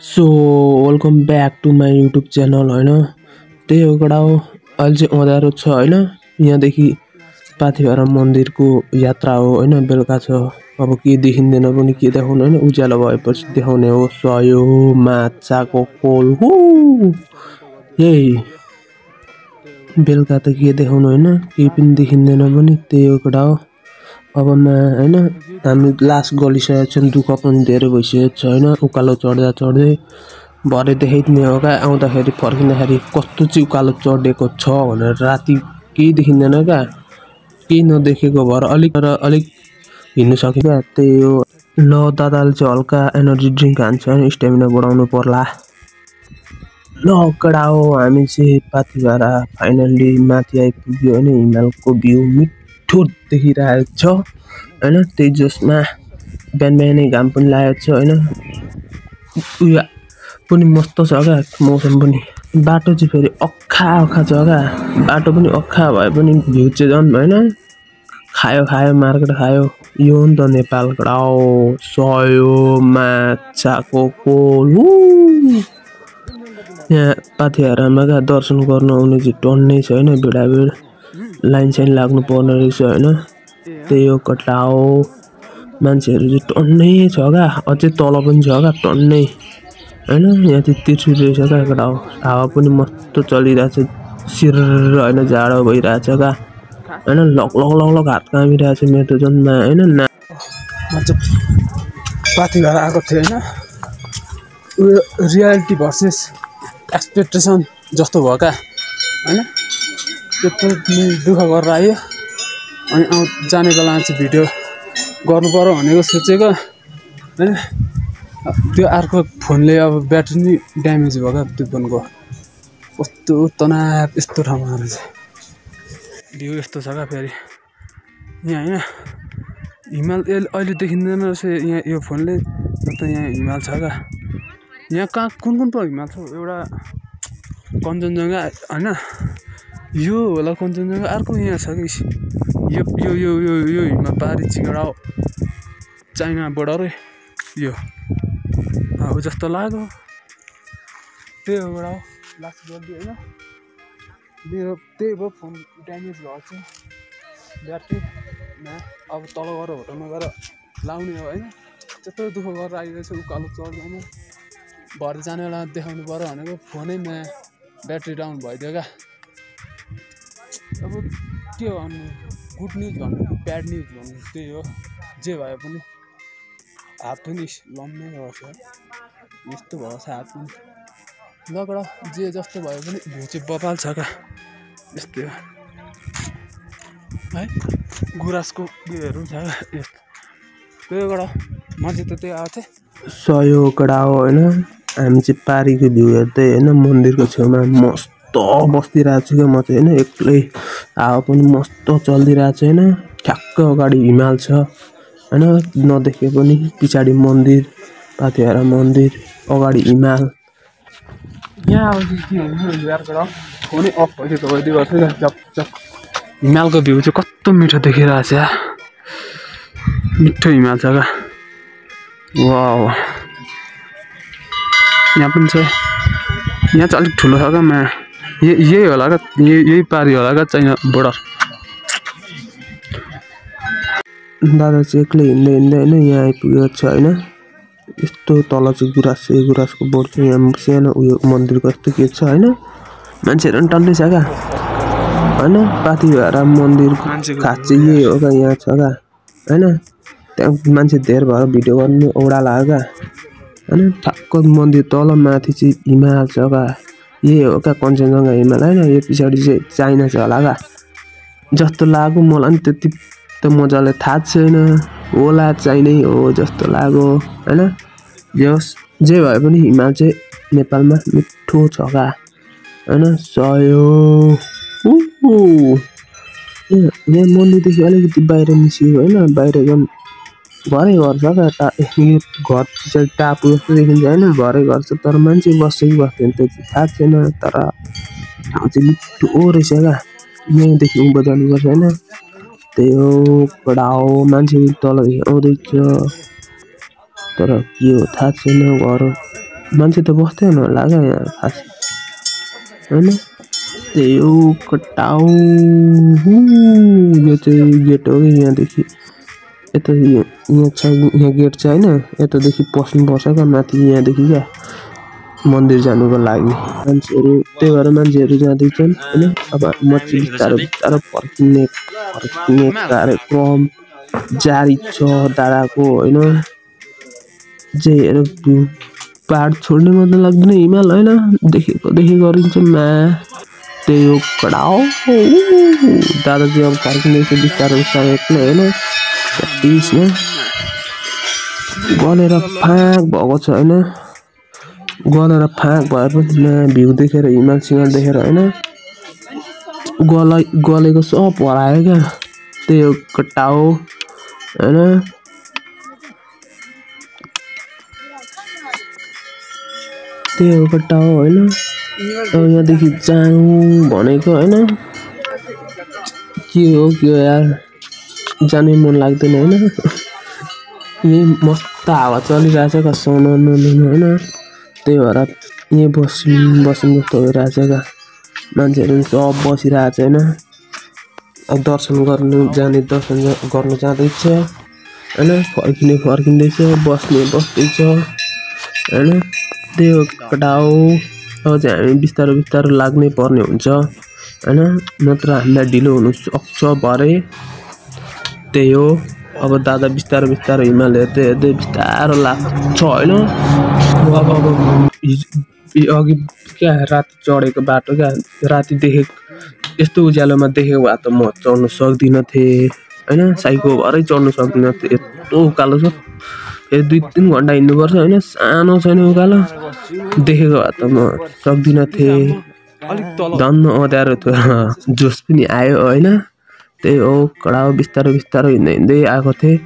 So welcome back to my YouTube channel होइन? त्यही हो एउटा हो। अहिले चाहिँ अँध्यारो छ होइन? यहाँदेखि पाथिभरा मन्दिरको यात्रा हो होइन? बेलुका छ। अब के देखिँदैन पनि के देखाउनु होइन? उज्यालो भएपछि देखाउने हो। सयो माछाको कोल हु! यही। बेलुका त के देखाउनु होइन? केही पनि देखिँदैन पनि। त्यही हो केटा हो। अबमा होइन हामी लास्ट गलिसकेको छौँ दुःख पनि धेरै भइसकेको छ होइन। उकालो चढ्दा चढ्दै भरे देखाइदिने हो क्या। आउँदाखेरि फर्किँदाखेरि कस्तो चाहिँ उकालो चढेको छ भनेर राति केही देखिँदैन क्या। केही नदेखेको भएर अलिक र अलिक हिँड्नु सक्यो क्या। त्यही हो। ल दादाले चाहिँ हल्का एनर्जी ड्रिङ्क हान्छ होइन। स्ट्यामिना बढाउनु पर्ला। ल कडा हो हामी चाहिँ पाथिभारा फाइनल्ली माथि आइपुग्यो होइन। हिमालको भ्यू मिठो देखिरहेको छ होइन? त्यही जसमा बिहान बिहानै घाम पनि लागेको छ होइन? उयो पनि मस्त छ क्या मौसम पनि। बाटो चाहिँ फेरि अख्खा अख्खा छ क्या। बाटो पनि अख्खा भए पनि भ्यू चाहिँ झन् होइन? खायो खायो मार्केट खायो। यो नि त नेपालको राओ सयो माछाको कोल। यहाँ पाथिहारामा क्या दर्शन गर्न आउने चाहिँ टन्नै छ होइन? भिडाभिड। लाइन साइन लाग्नु पर्ने रहेछ होइन। त्यही हो कट्ला हो मान्छेहरू चाहिँ टन्नै छ क्या अझै तल पनि छ क्या टन्नै। होइन यहाँ चाहिँ तिर्सु रहेछ क्या केटा हो हावा पनि मस्त चलिरहेछ सिर होइन जाडो भइरहेछ क्या। होइन लक लक लक लक हात कामिरहेछ मेरो त होइन ना। म चाहिँ पाथिभएर आएको थिएँ होइन। उयो रियालिटी भर्सेस एक्सपेक्टेसन जस्तो भयो क्या होइन। त्यत्रो दुःख गरेर आयो। अनि आउँ जाने बेलामा चाहिँ भिडियो गर्नु पऱ्यो भनेको सोचेको। होइन त्यो अर्को फोनले अब ब्याट्री नै ड्यामेज भयो क्या त्यो फोनको। कस्तो तनाव यस्तो ठाउँमा चाहिँ भ्यू यस्तो छ क्या फेरि? यहाँ होइन हिमाल अहिले देखिँदैन रहेछ यहाँ यो फोनले। त यहाँ हिमाल छ क्या। यहाँ कहाँ कुन कुन पो हिमाल छ? एउटा कञ्चनजङ्घा होइन? यो होला कञ्चनजङ्घा अर्को यहाँ छ कि यो यो यो यो यो हिमाल पाहाडी चिगडा हो चाइना बोर्डरै यो हो जस्तो लाग्यो त्यही हो एउटा लास्ट बर्थडे होइन मेरो त्यही भयो फोन ड्यामेज भएको छ ब्याट्रीमा अब तल गएर होटलमा गएर लाउने हो होइन त्यत्रो दुःख गरेर आइरहेको छ उकालो चढ्दैन भरे जाने बेला देखाउनु पऱ्यो भनेको फोनैमा ब्याट्री डाउन भइदियो क्या अब के भन्नु गुड न्युज भन्नु ब्याड न्युज भन्नु त्यही हो। जे भए पनि हात पनि लम्मै गर्छ। यस्तो भएको छ हात पनि। लगड जे जस्तो भए पनि भ्यू चाहिँ बबाल छ क्या यस्तै हो। है? गुराँसको उयोहरू छ यस्तो। म चाहिँ त त्यही आएको थिएँ। सयो कडा हो होइन? हामी चाहिँ पारीको भ्यू हेर्दै होइन? मन्दिरको छेउमा मस्त बसिरहेको छु क्या म चाहिँ होइन? एक्लै हावा पनि मस्त चलिरहेको छ होइन? ठ्याक्क अगाडि हिमाल छ होइन? नदेखे पनि पछाडि मन्दिर पाथिहारा मन्दिर अगाडि हिमाल। यहाँ फोनै अफ भइदिएको भइदिएको गर्छ क्या जप जप। हिमालको भ्यू चाहिँ कस्तो मिठो देखिरहेको छ मिठो हिमाल छ क्या। वा यहाँ पनि छ। यहाँ चाहिँ अलिक ठुलो छ क्या मा यही यही होला क्या यही यही पारि होला क्या चाइना बोर्डर दादा चाहिँ एक्लै हिँड्दै हिँड्दै होइन यहाँ आइपुगेको छ होइन यस्तो तल चाहिँ गुराँस छ गुराँसको बोर्ड छ यहाँ सानो उयो मन्दिरको जस्तो के छ होइन मान्छेहरू पनि टन्नै छ क्या होइन पाथिभरा मान्छेको खास चाहिँ यही हो क्या यहाँ छ क्या होइन त्यहाँ मान्छे धेरै भएर भिडियो गर्नु औडा लाग्यो क्या होइन ठ्याक्क मन्दिर तल माथि चाहिँ हिमाल छ क्या यही हो क्या कञ्चनजङ्घा हिमाल होइन यो पछाडि चाहिँ चाइना छ होला क्या जस्तो लाग्यो मलाई पनि त्यति त मजाले थाहा छैन। होला चाइनै हो जस्तो लाग्यो होइन? जे होस् जे भए पनि हिमाल चाहिँ नेपालमा मिठो छ क्या होइन? सयो उहु। यहाँ मन्दिरदेखि अलिकति बाहिर निस्क्यो होइन बाहिर झन् घरै घर छ क्या घर पछाडि टापु जस्तो देखिन्छ होइन? घरै घर छ तर मान्छे बस्छ कि बस्दैन त्यो चाहिँ थाहा छैन तर ठाउँ चाहिँ मिठो रहेछ क्या। यहाँदेखि उँभो जानुपर्छ होइन? त्यही हो हो मान्छे तलदेखि आउँदैछ तर के हो थाहा छैन घर। मान्छे त बस्दैन होला क्या यहाँ खास। होइन? त्यही हो कटाउ। यो चाहिँ गेट हो कि यहाँदेखि? यता यहाँ छ यहाँ गेट छ होइन यतादेखि पस्नुपर्छ क्या माथि यहाँदेखि क्या मन्दिर जानुको लागि। मान्छेहरू त्यही भएर मान्छेहरू जाँदैछन् होइन? अब म चाहिँ बिस्तारो बिस्तारो फर्किने फर्किने कार्यक्रम जारी छ दादाको होइन? जे हेर पाहाड छोड्ने मात्रै लाग्दैन हिमाल होइन? देखेको देखेको गरिन्छ मा त्यही हो कडा दादा चाहिँ अब फर्किँदैछ बिस्तारो बिस्तारो एक्लै होइन? प्र्याक्टिसमा गलेर फाँक भएको छ होइन? गलेर फाँक भए पनि भ्यू देखेर हिमाल सिमाल देखेर होइन? गल गलेको सब हरायो क्या। त्यही हो कट्टा हो होइन? त्यही हो कट्टा हो होइन? अब यहाँदेखि जाउँ भनेको होइन? के हो के हो यार? जानै मन लाग्दैन होइन? यहीँ मस्त हावा चलिरहेछ क्या साउन्ड होइन? त्यही भएर यहीँ बस्नु बस्नु जस्तो भइरहेछ क्या। मान्छेहरू सब बसिरहेको छ होइन दर्शन गर्नु जाने दर्शन गर्नु जाँदैछ होइन? फर्किने फर्किँदैछ बस्ने बस्दैछ होइन? त्यही हो केटा हो अब चाहिँ हामी बिस्तारो बिस्तारो लाग्नै पर्ने हुन्छ होइन? नत्र हामीलाई ढिलो हुनु सक्छ भरे। त्यही हो अब दादा बिस्तारो बिस्तारो हिमाल हेर्दै हेर्दै बिस्तारो लाग्छ होइन अब अब अघि क्या राति चढेको बाटो क्या राति देखेको यस्तो उज्यालोमा देखेको भए त म चढ्नु सक्दिनँ थिएँ होइन साइको भरै चढ्नु सक्दिनँ थिएँ यत्रो उकालो छ ए दुई तिन घन्टा हिँड्नुपर्छ होइन सानो छैन उकालो देखेको भए त म सक्दिनँ थिएँ अलिक तल धन्न अँध्यारो थियो जोस पनि आयो होइन त्यही हो कडा बिस्तारो बिस्तारो हिँड्दै हिँड्दै आएको थिएँ।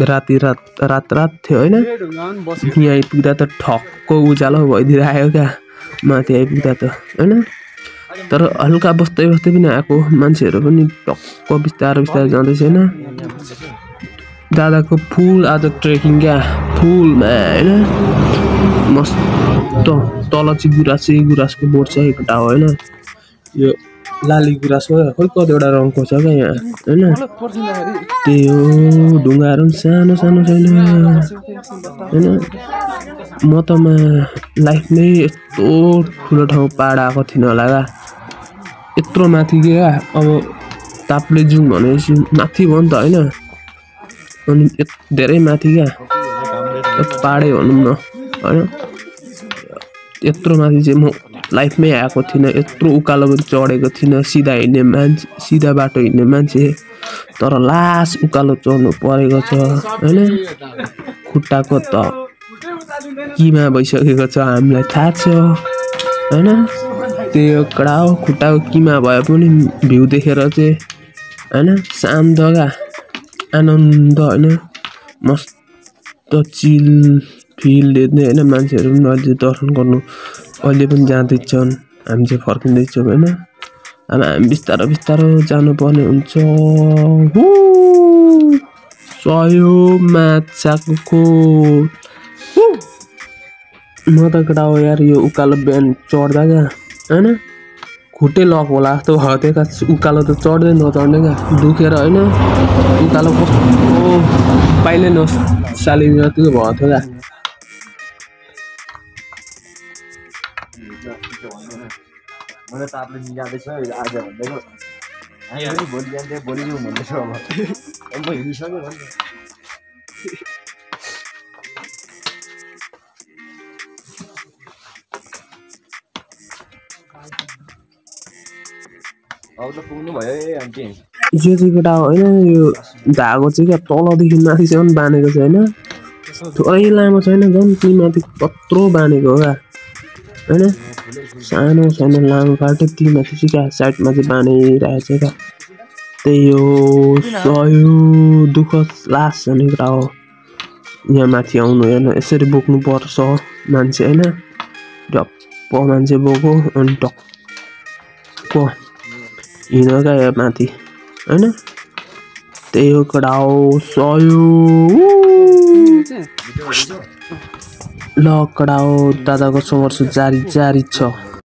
राति रात रात रात थियो होइन। यहाँ आइपुग्दा त ठक्क उज्यालो भइदिएर आयो क्या। माथि आइपुग्दा त होइन। तर हल्का बस्दै बस्दै पनि आएको। मान्छेहरू पनि टक्क बिस्तारो बिस्तारो जाँदैछ होइन। दादाको फुल आज ट्रेकिङ क्या। फुलमा होइन। मस्त। तल चाहिँ गुराँसै गुराँसको बोट छ एउटा हो होइन। यो लाली गुराँसको खोइ कतिवटा रङको छ क्या यहाँ होइन त्यही हो ढुङ्गाहरू पनि सानो सानो छैन होइन म त मा लाइफमै यस्तो ठुलो ठाउँ पाहाड आएको थिइनँ होला क्या यत्रो माथि क्या अब ताप्ले जाउँ भनेपछि माथि भयो नि त होइन अनि धेरै माथि क्या पाहाडै भनौँ न होइन यत्रो माथि चाहिँ म लाइफमै आएको थिइनँ यत्रो उकालो पनि चढेको थिइनँ सिधा हिँड्ने मान्छे सिधा बाटो हिँड्ने मान्छे तर लास्ट उकालो चढ्नु परेको छ होइन खुट्टाको त किमा भइसकेको छ हामीलाई थाहा छ होइन त्यही हो कडा हो खुट्टाको किमा भए पनि भ्यू देखेर चाहिँ होइन शान्त क्या आनन्द होइन मस्त चिल फिल हेर्ने होइन मान्छेहरू पनि अहिले दर्शन गर्नु अहिले पनि जाँदैछन् हामी चाहिँ फर्किँदैछौँ होइन? अब हामी बिस्तारो बिस्तारो जानुपर्ने हुन्छ। हु! सयो माछाको। म त केटा हो यार यो उकालो बिहान चढ्दा क्या होइन? खुट्टै लक होला जस्तो भयो त्यही त उकालो त चढ्दै नचढ्ने क्या। दुखेर होइन? उकालो कस्तो पाइलै जतिको भएको थियो क्या। मैले तापले मिलाउँदैछ आज भन्दैको हामी भोलि जान्थ्यो भोलि जाउँ भन्दैछ अब म हिँडिसक्यो भने अब त पुग्नु भयो आन्टी यो चाहिँ केटा होइन यो धागो चाहिँ क्या तलदेखि माथिसम्म बाँधेको छ होइन थोरै लामो छैन झन् त्यही माथि कत्रो बाँधेको हो होइन? सानो सानो लामो त्यही माथि चाहिँ क्या साइडमा चाहिँ बाँधिरहेको छ क्या। त्यही हो सयो दुःख लास भन्ने कुरा हो। यहाँ माथि आउनु हेर्नु यसरी बोक्नु पर्छ मान्छे होइन? डप्प मान्छे बोको अनि टक्क हिँड क्या यहाँ माथि होइन? त्यही हो कडा हो सयो ल कडा हो दादाको सङ्घर्ष जारी जारी छ।